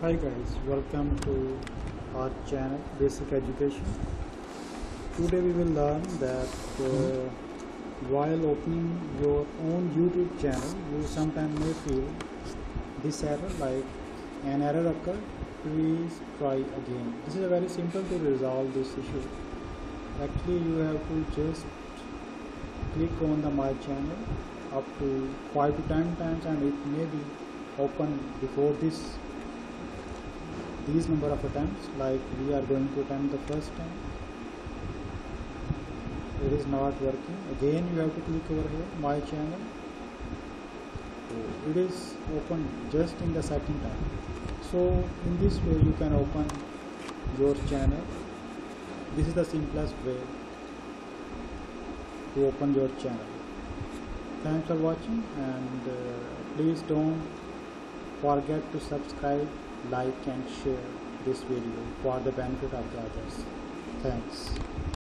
Hi guys, welcome to our channel Basic Education. Today we will learn that uh, while opening your own YouTube channel, you sometimes may feel this error like an error occurred. Please try again. This is a very simple to resolve this issue. Actually, you have to just click on the my channel up to 5 to 10 times and it may be open before this these number of attempts like we are going to attempt the first time it is not working. Again you have to click over here my channel. It is open just in the second time. So in this way you can open your channel. This is the simplest way to open your channel. Thanks for watching and uh, please don't forget to subscribe like and share this video for the benefit of the others. Thanks